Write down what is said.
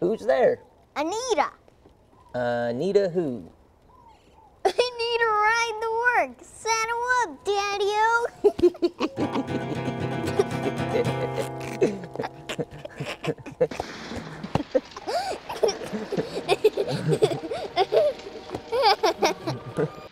Who's there? Anita. Uh, Anita who? I need a ride to work. Saddle up, Daddy-O.